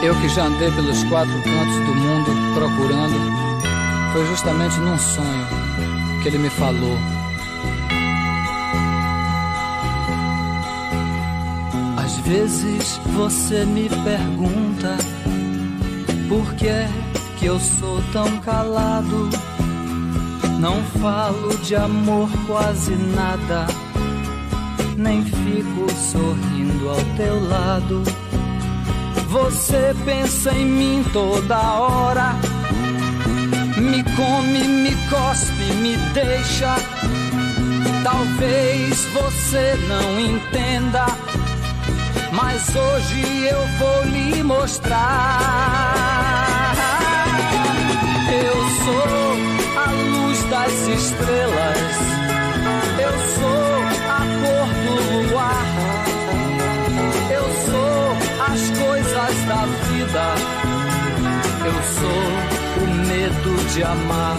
Eu que já andei pelos quatro cantos do mundo procurando, foi justamente num sonho que ele me falou. Às vezes você me pergunta por que é que eu sou tão calado. Não falo de amor quase nada, nem fico sorrindo ao teu lado. Você pensa em mim toda hora, me come, me cospe, me deixa. Talvez você não entenda, mas hoje eu vou lhe mostrar. Eu sou a luz das estrelas, eu sou a cor do luar, eu sou as coisas da vida, eu sou o medo de amar.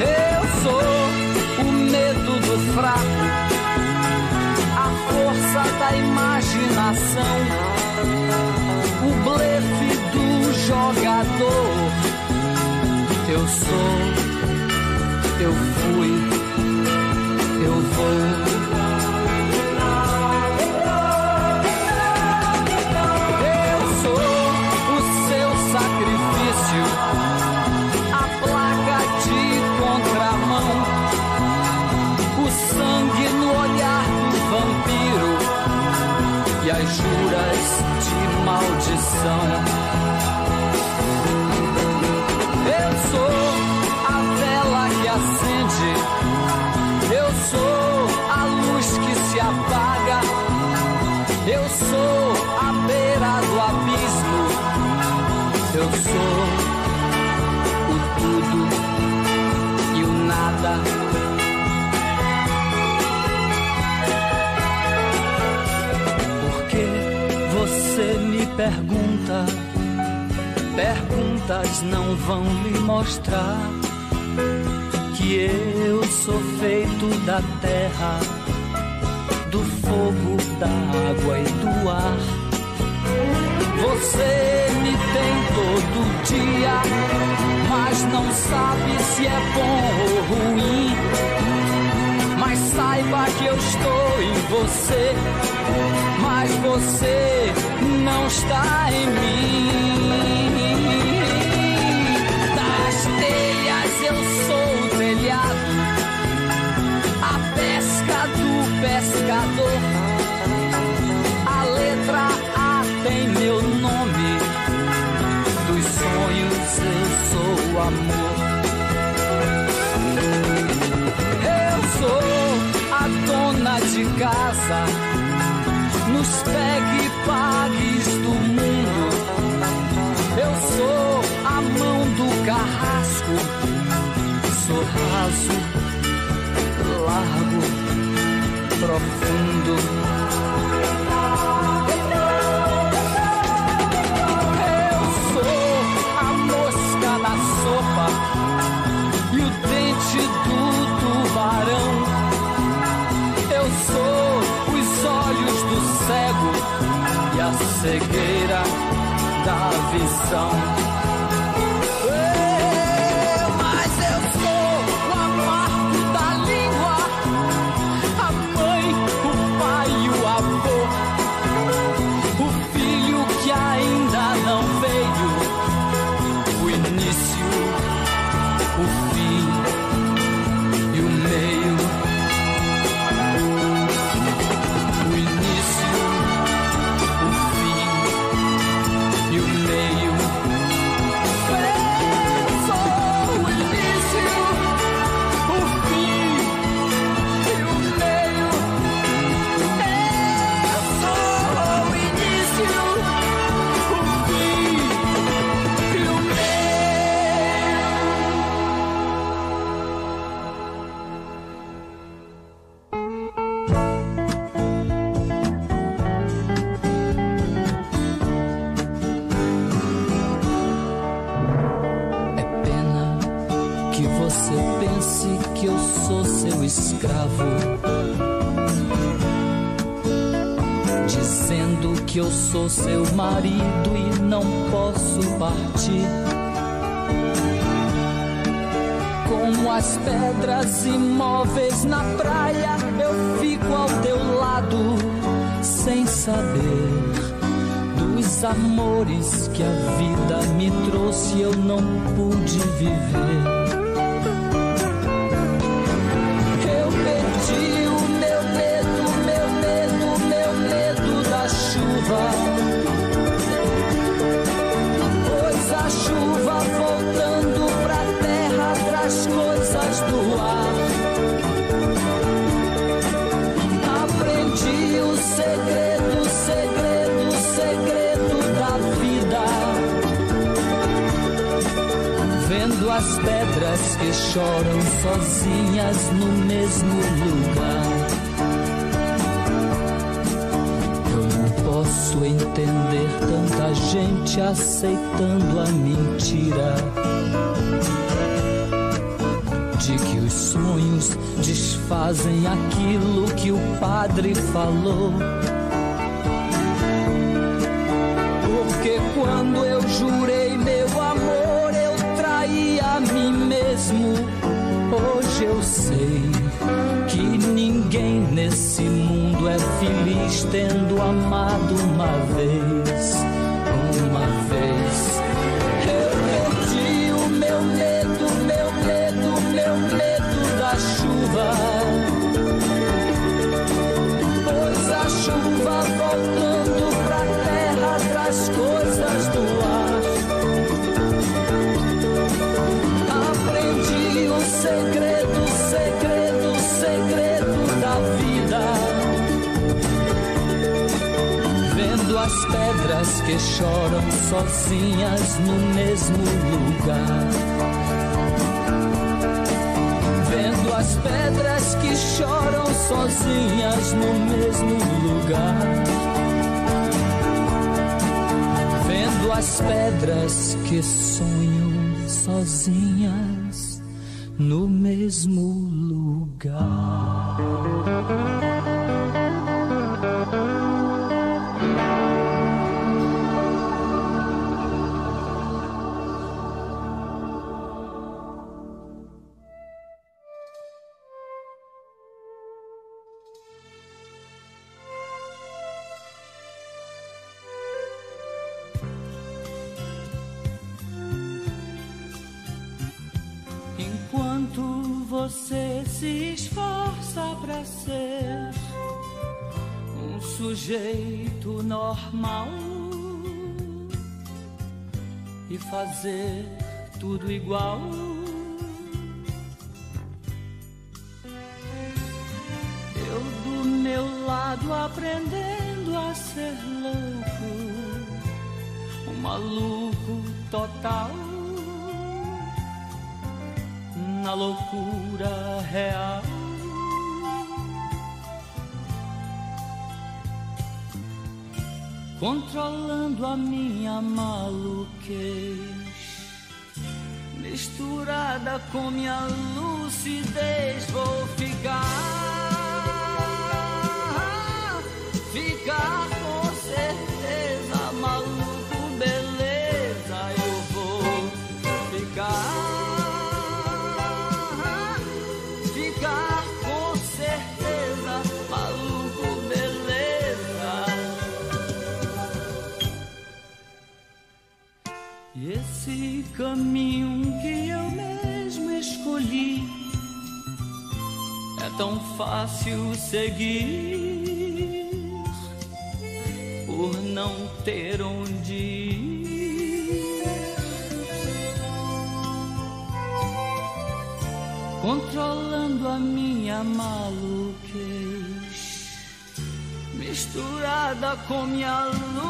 Eu sou o medo do fraco, a força da imaginação, o blefe do jogador. Eu sou, eu fui, eu vou. De maldição. Eu sou a vela que acende, eu sou a luz que se apaga, eu sou a beira do abismo, eu sou pergunta, perguntas não vão lhe mostrar que eu sou feito da terra, do fogo, da água e do ar. Você me tem todo dia, mas não sabe se é bom ou ruim. Mas saiba que eu estou em você, mas você não está em mim. Das telhas eu sou o telhado, a pesca do pescador. A letra A tem meu nome, dos sonhos eu sou o amor. Eu sou de casa, nos pegue pagues do mundo. Eu sou a mão do carrasco, sou raso, largo, profundo. A cegueira da visão. Sou seu marido e não posso partir. Como as pedras imóveis na praia, eu fico ao teu lado sem saber dos amores que a vida me trouxe, eu não pude viver. As pedras que choram sozinhas no mesmo lugar. Eu não posso entender tanta gente aceitando a mentira de que os sonhos desfazem aquilo que o padre falou. Porque quando eu jurei mesmo. Hoje eu sei que ninguém nesse mundo é feliz tendo amado uma vez. Pedras que choram sozinhas no mesmo lugar. Vendo as pedras que choram sozinhas no mesmo lugar. Vendo as pedras que sonham sozinhas no mesmo lugar. Você se esforça para ser um sujeito normal e fazer tudo igual. Eu do meu lado aprendendo a ser louco, um maluco total na loucura real. Controlando a minha maluquez, misturada com minha lucidez, vou ficar, seguir por não ter onde ir. Controlando a minha maluquez, misturada com minha lucidez.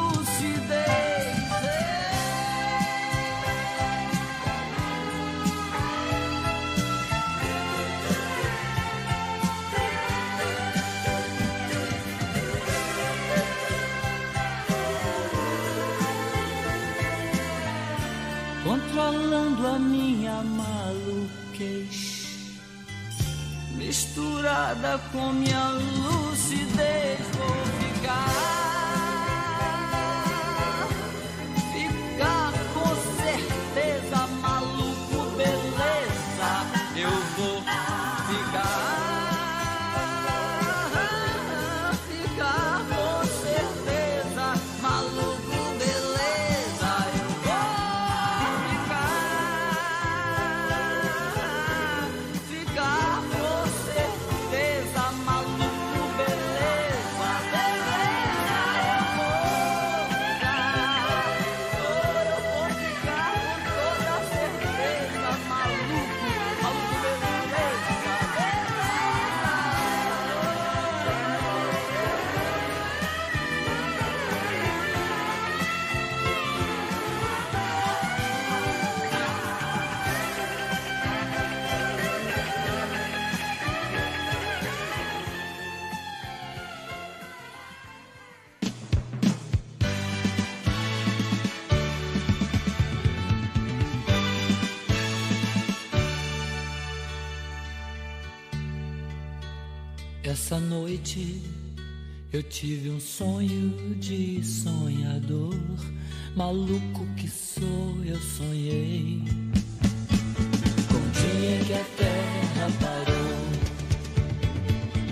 Noite eu tive um sonho de sonhador, maluco que sou, eu sonhei. Com o dia que a terra parou,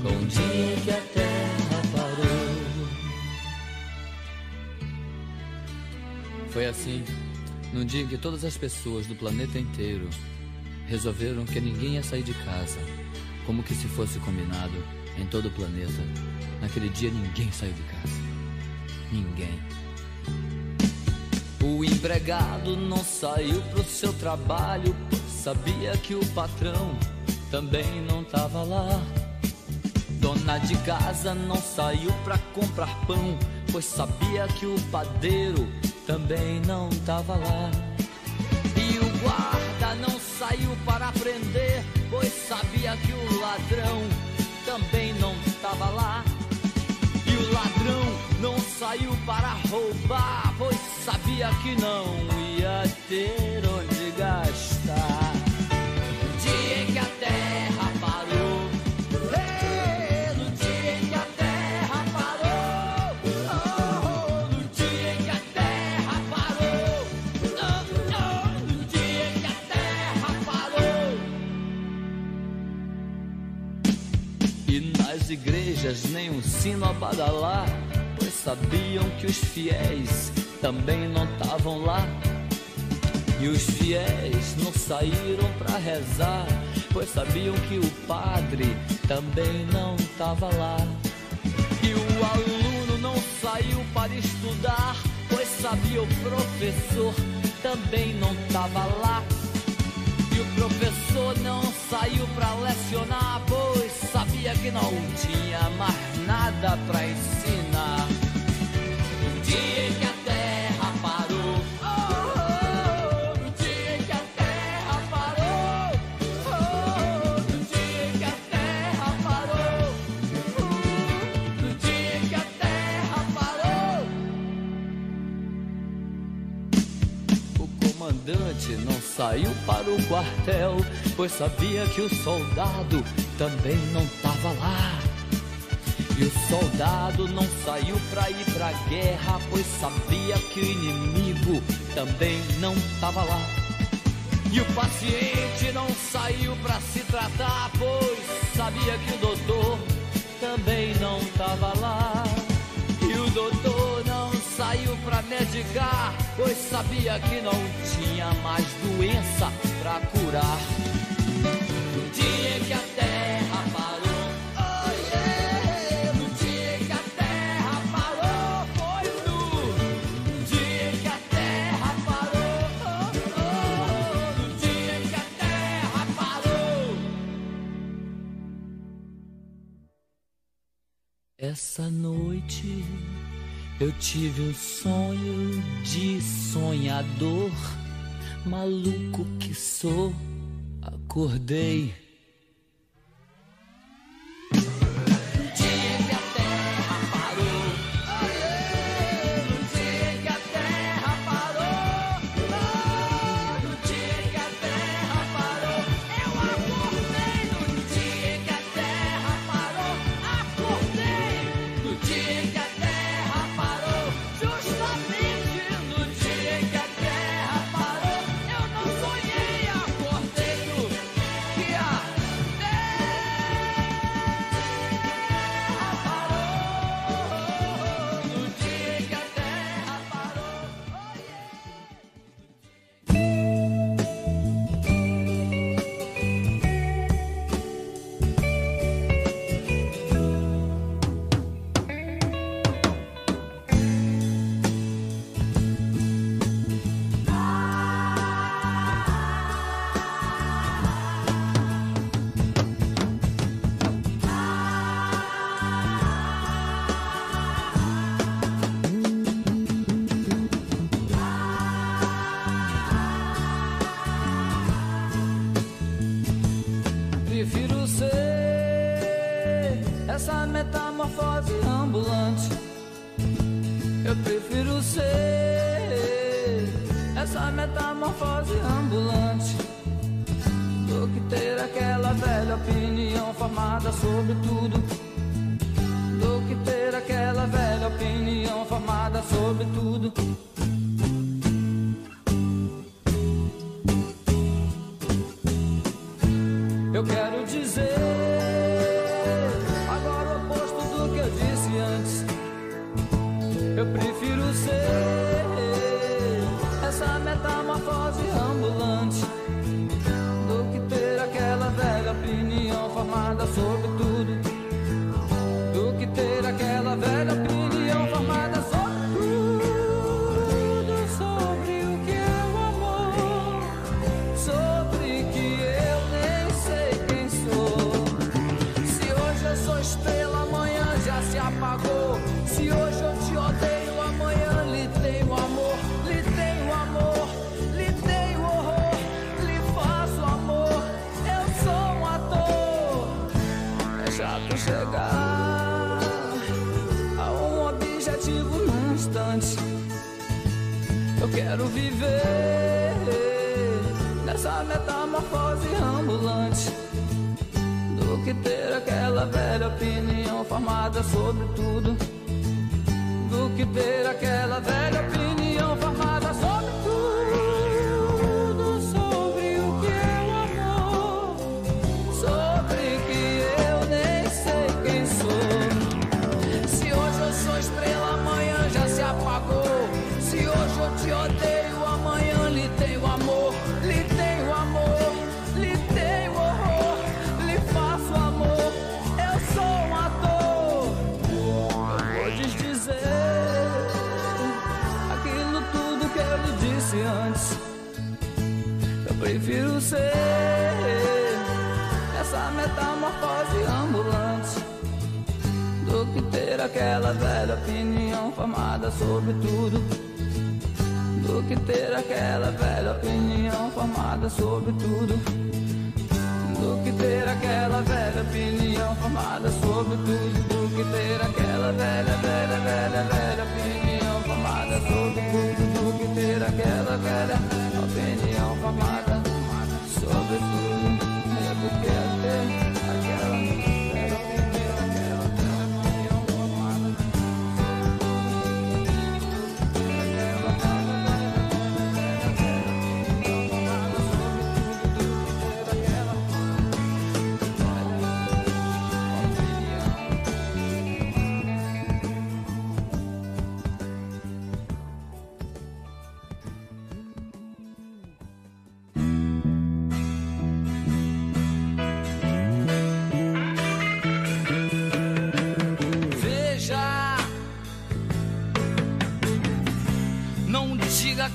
com o dia que a terra parou. Foi assim, num dia em que todas as pessoas do planeta inteiro resolveram que ninguém ia sair de casa, como que se fosse combinado em todo o planeta. Naquele dia ninguém saiu de casa. Ninguém. O empregado não saiu pro seu trabalho, sabia que o patrão também não tava lá. Dona de casa não saiu pra comprar pão, pois sabia que o padeiro também não tava lá. E o guarda não saiu para prender, pois sabia que o ladrão também não estava lá. E o ladrão não saiu para roubar, pois sabia que não ia ter onde gastar. Igrejas nem um sino a badalar, pois sabiam que os fiéis também não estavam lá. E os fiéis não saíram para rezar, pois sabiam que o padre também não estava lá. E o aluno não saiu para estudar, pois sabia o professor também não estava lá. O professor não saiu para lecionar, pois sabia que não tinha mais nada para ensinar. No dia comandante não saiu para o quartel, pois sabia que o soldado também não tava lá. E o soldado não saiu pra ir pra guerra, pois sabia que o inimigo também não tava lá. E o paciente não saiu pra se tratar, pois sabia que o doutor também não tava lá. Sabia que não tinha mais doença pra curar. No dia que a terra parou, oh yeah, no dia que a terra parou, foi no, dia que a terra parou, oh, oh, no dia que a terra parou. Essa noite eu tive um sonho de sonhador, maluco que sou, acordei. sobre tudo do que ter aquela velha opinião formada sobre tudo. Eu quero dizer agora o oposto do que eu disse antes. Eu prefiro ser essa metamorfose ambulante do que ter aquela velha opinião formada sobre quero viver nessa metamorfose ambulante do que ter aquela velha opinião formada sobre tudo, do que ter aquela velha opinião. nada sobre tudo. Do que ter aquela velha opinião formada sobre tudo. Do que ter aquela velha opinião formada sobre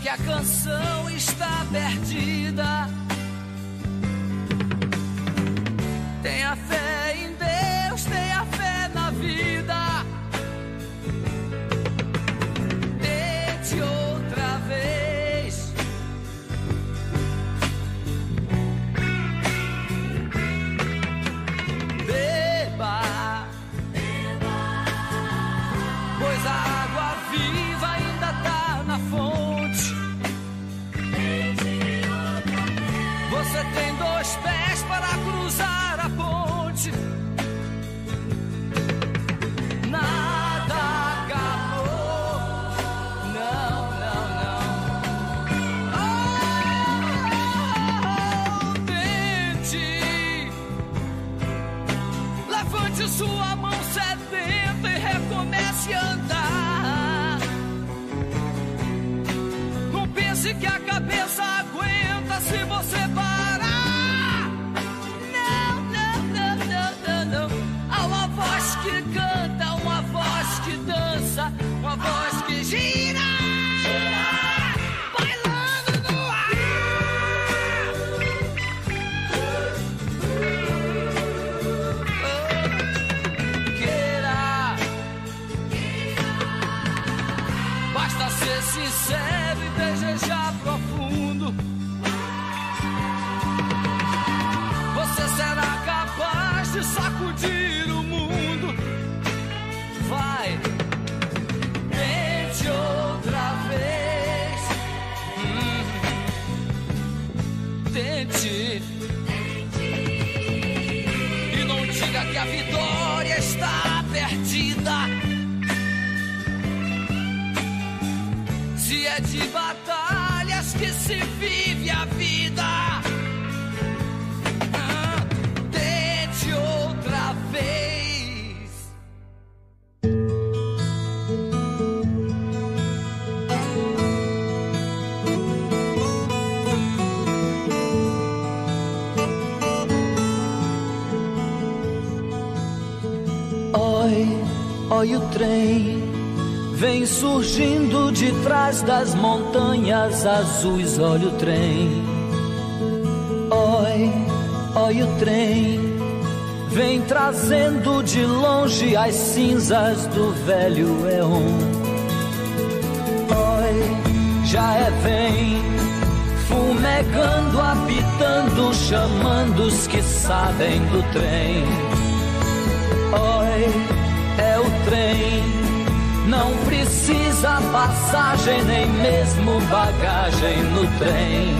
que a canção está perdida. De batalhas que se vive a vida. Oi, o trem vem surgindo de trás das montanhas azuis. Olha o trem. Oi, oi, o trem vem trazendo de longe as cinzas do velho Eon. Oi, já é vem fumegando, apitando, chamando os que sabem do trem. Oi é o trem. Não precisa passagem, nem mesmo bagagem no trem.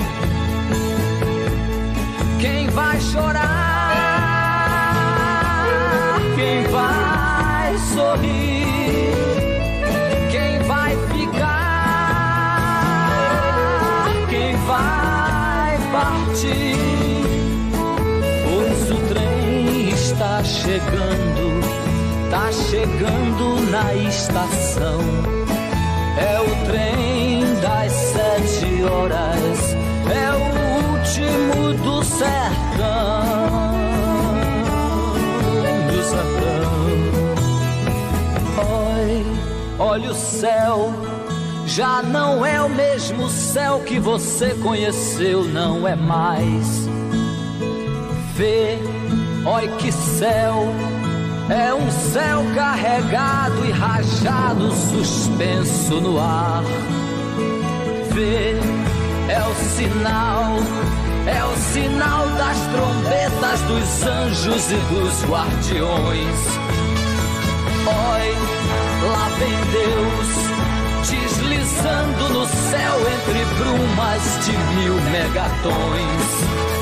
Quem vai chorar? Quem vai sorrir? Quem vai ficar? Quem vai partir? Pois o trem está chegando Tá chegando na estação. É o trem das sete horas. É o último do sertão. Do sertão. Oi, olha o céu. Já não é o mesmo céu que você conheceu, não é mais. Vê, olha que céu é um céu carregado e rajado, suspenso no ar. Vê, é o sinal, é o sinal das trombetas dos anjos e dos guardiões. Oi, lá vem Deus, deslizando no céu entre brumas de mil megatons.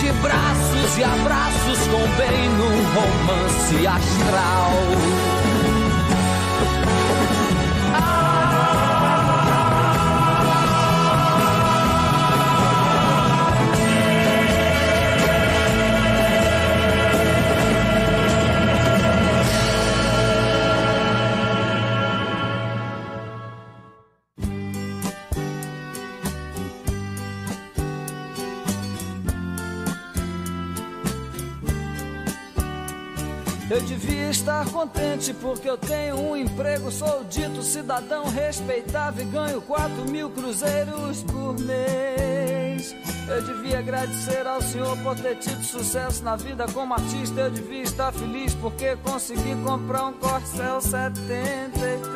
De braços e abraços com bem num romance astral. Estar contente porque eu tenho um emprego, sou dito cidadão respeitável e ganho 4 mil cruzeiros por mês. Eu devia agradecer ao Senhor por ter tido sucesso na vida como artista. Eu devia estar feliz porque consegui comprar um Corcel 73.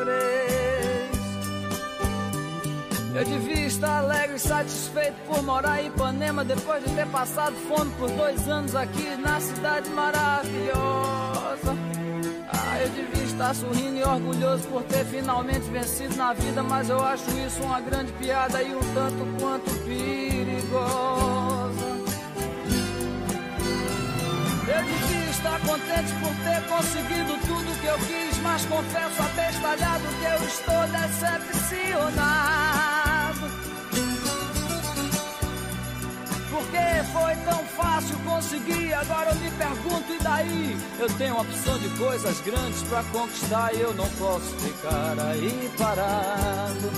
Eu devia estar alegre e satisfeito por morar em Ipanema depois de ter passado fome por dois anos aqui na cidade maravilhosa. Eu devia estar sorrindo e orgulhoso por ter finalmente vencido na vida, mas eu acho isso uma grande piada e um tanto quanto perigosa. Eu devia estar contente por ter conseguido tudo que eu quis, mas confesso abestalhado que eu estou decepcionado. Que foi tão fácil conseguir? Agora eu me pergunto, e daí? Eu tenho uma opção de coisas grandes para conquistar e eu não posso ficar aí parado.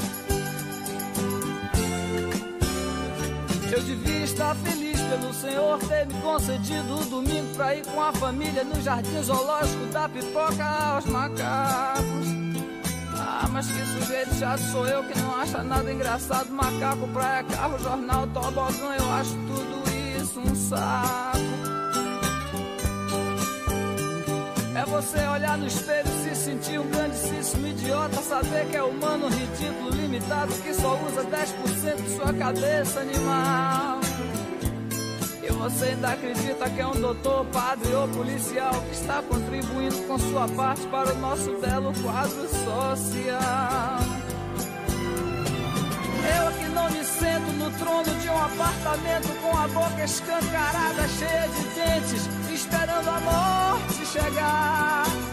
Eu devia estar feliz pelo Senhor ter me concedido o domingo pra ir com a família no jardim zoológico da pipoca aos macacos. Mas que sujeito chato sou eu que não acha nada engraçado. Macaco, praia, carro, jornal, tobogã, eu acho tudo isso um saco. É você olhar no espelho e se sentir um grandíssimo idiota. Saber que é humano, ridículo, limitado, que só usa 10% de sua cabeça animal. E você ainda acredita que é um doutor, padre ou policial que está contribuindo com sua parte para o nosso belo quadro social. Eu que não me sento no trono de um apartamento com a boca escancarada, cheia de dentes, esperando a morte chegar.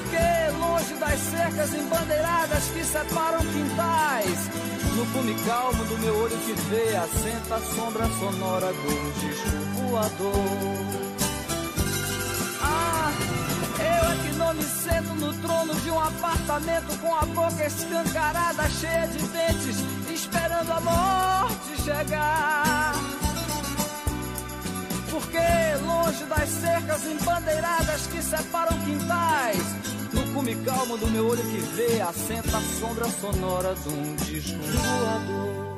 Porque longe das cercas embandeiradas que separam quintais, no cume calmo do meu olho que vê, assenta a sombra sonora do disco voador. Eu é que não me sento no trono de um apartamento com a boca escancarada, cheia de dentes, esperando a morte chegar. Porque longe das cercas embandeiradas que separam quintais, no cume calmo do meu olho que vê, assenta a sombra sonora de um disco voador.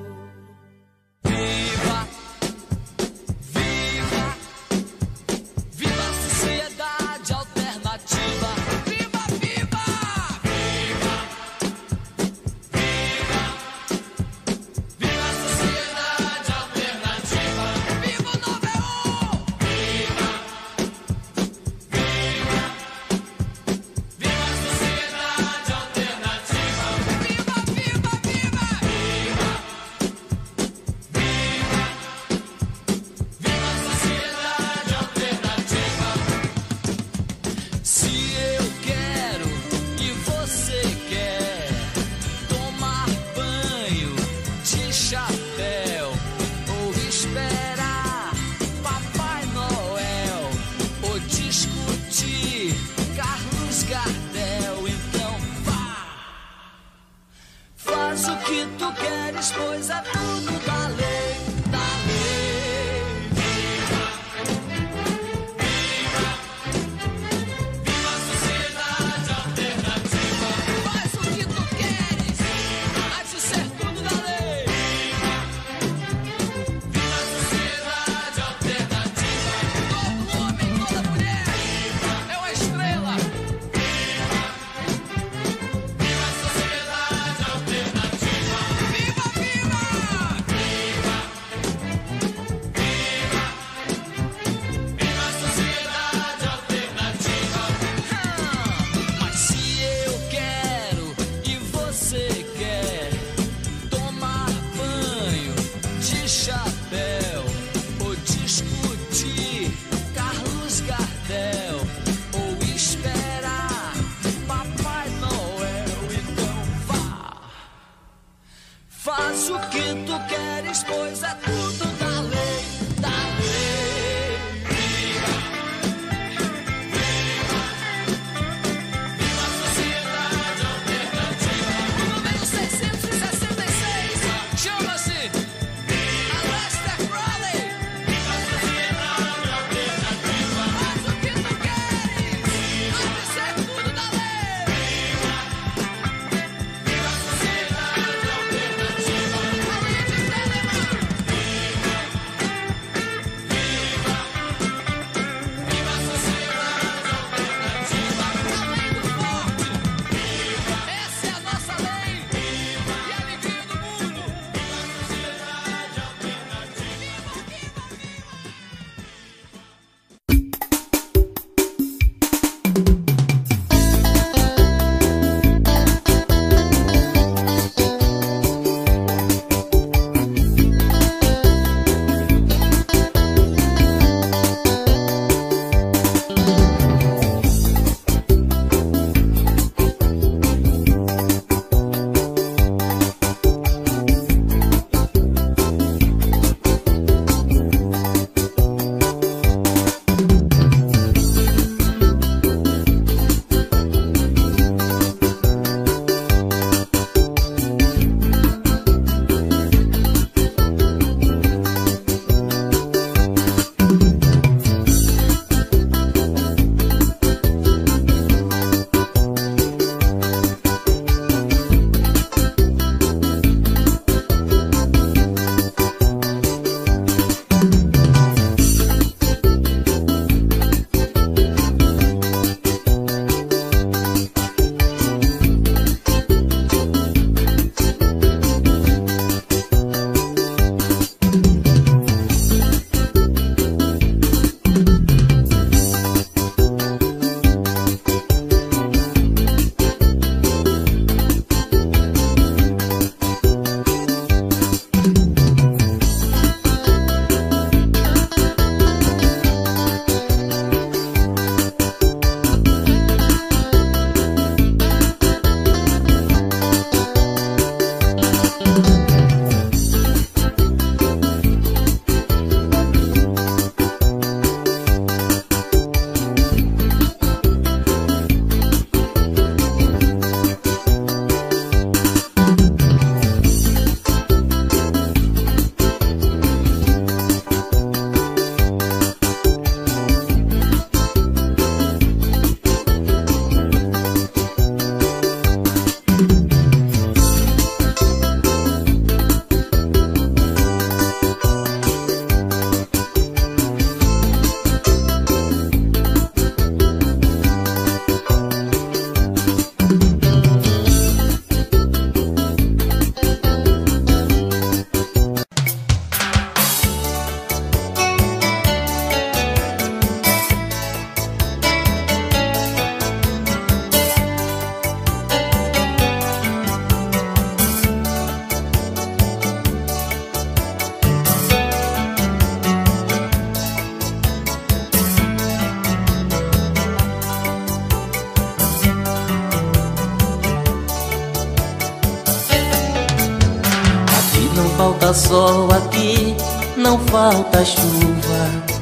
Chuva.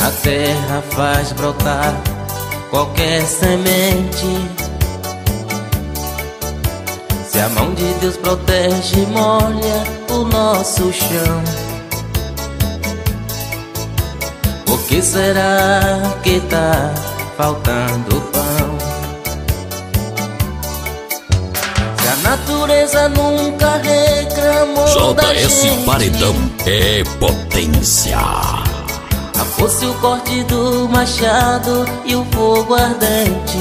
A terra faz brotar qualquer semente. Se a mão de Deus protege, molha o nosso chão. O que será que tá faltando pão? Se a natureza nunca da gente, Paredão é potência. Fosse o corte do machado e o fogo ardente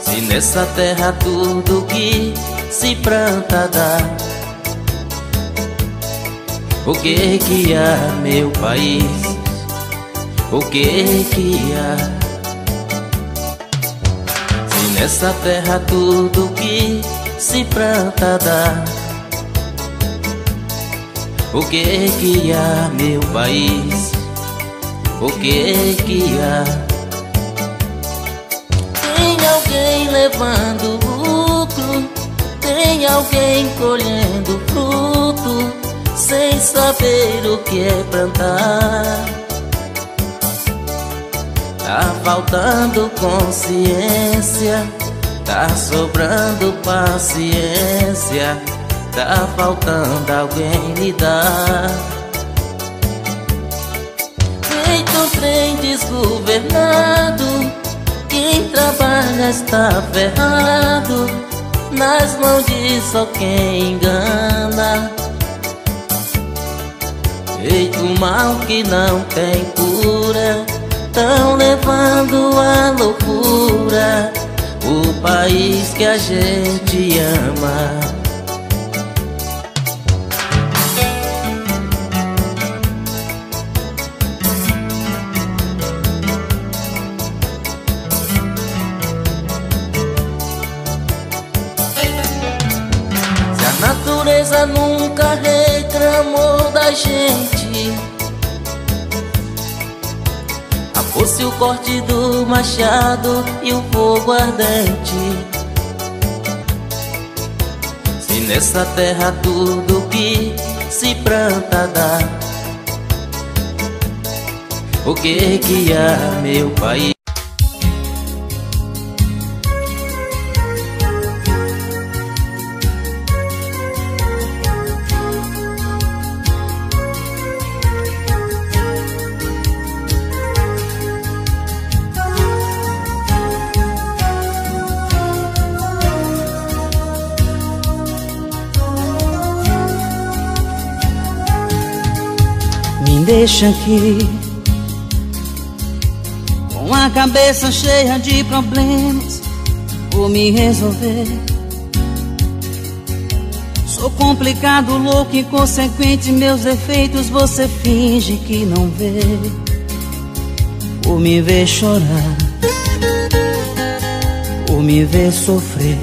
Se nessa terra tudo que se planta dá O que que há, meu país? O que que há? Se nessa terra tudo que se planta dá o que que há, meu país? O que que há? Tem alguém levando lucro Tem alguém colhendo fruto? Sem saber o que é plantar. Tá faltando consciência Tá sobrando paciência Tá faltando alguém lhe dar. Feito um trem desgovernado Quem trabalha está ferrado Nas mãos de só quem engana. Feito mal que não tem cura Tão levando a loucura país que a gente ama. Natureza nunca reclamou da gente fosse o corte do machado e o fogo ardente Se nessa terra tudo que se planta dá O que que há, meu país? Deixa aqui. Com a cabeça cheia de problemas Vou me resolver. Sou complicado, louco e consequente Meus defeitos você finge que não vê. Ou me vê chorar Ou me vê sofrer.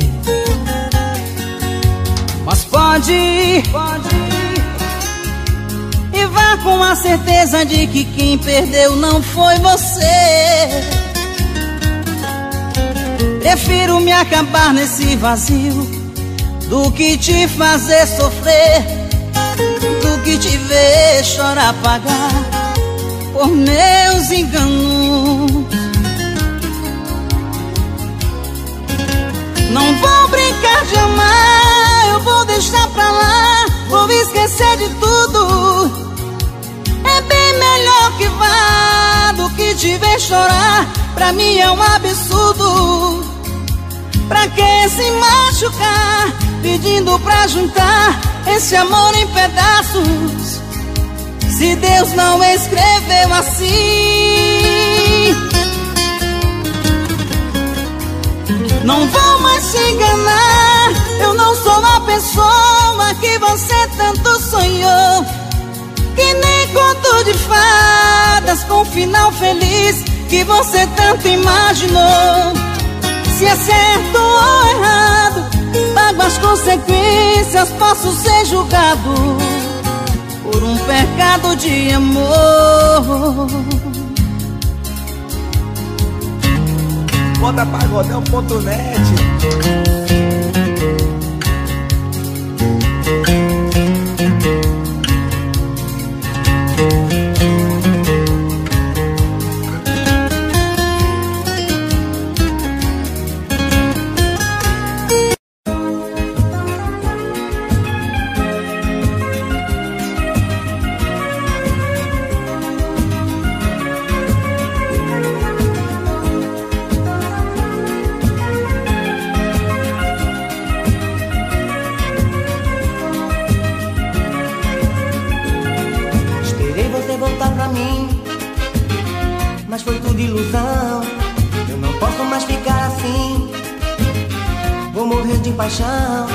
Mas pode, pode com a certeza de que quem perdeu não foi você. Prefiro me acabar nesse vazio do que te fazer sofrer, do que te ver chorar, pagar por meus enganos. Não vou brincar de amar, eu vou deixar pra lá, vou esquecer de tudo melhor que vá do que te ver chorar. Pra mim é um absurdo. Pra que se machucar Pedindo pra juntar esse amor em pedaços? Se Deus não escreveu assim Não vou mais te enganar. Eu não sou a pessoa que você tanto sonhou que nem conto de fadas com final feliz Que você tanto imaginou. Se é certo ou errado Pago as consequências, posso ser julgado Por um pecado de amor. Moda Pagodão.net foi tudo ilusão. Eu não posso mais ficar assim. Vou morrer de paixão.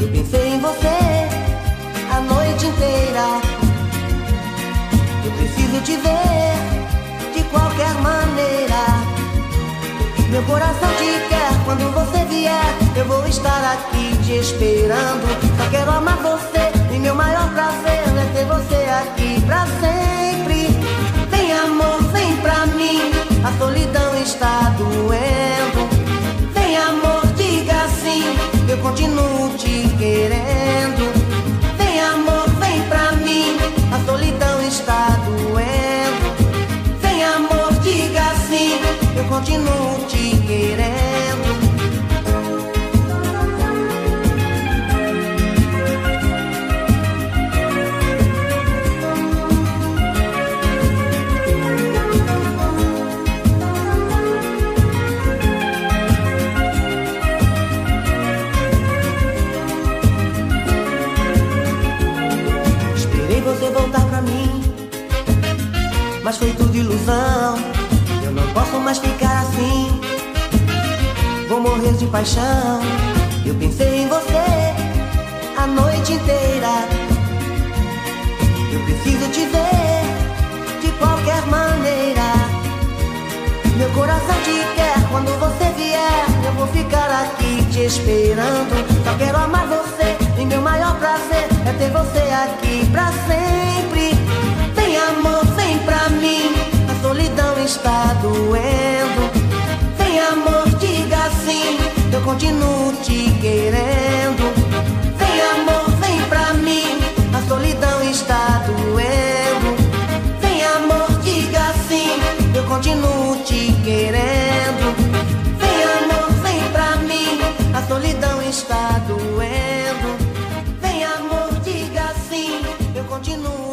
Eu pensei em você a noite inteira. Eu preciso te ver de qualquer maneira. Meu coração te quer quando você vier. Eu vou estar aqui te esperando. Só quero amar você e meu maior prazer é ter você aqui pra sempre. Está doendo. Vem amor, diga sim. Eu continuo te querendo. Vem amor, vem pra mim. A solidão está doendo. Vem amor, diga sim. Eu continuo mas foi tudo ilusão. Eu não posso mais ficar assim. Vou morrer de paixão. Eu pensei em você a noite inteira. Eu preciso te ver de qualquer maneira. Meu coração te quer quando você vier. Eu vou ficar aqui te esperando. Só quero amar você e meu maior prazer é ter você aqui pra sempre. está doendo. Vem amor, diga sim, eu continuo te querendo. Vem amor, vem pra mim, a solidão está doendo. Vem amor, diga sim, eu continuo te querendo. Vem amor, vem pra mim, a solidão está doendo. Vem amor, diga sim, eu continuo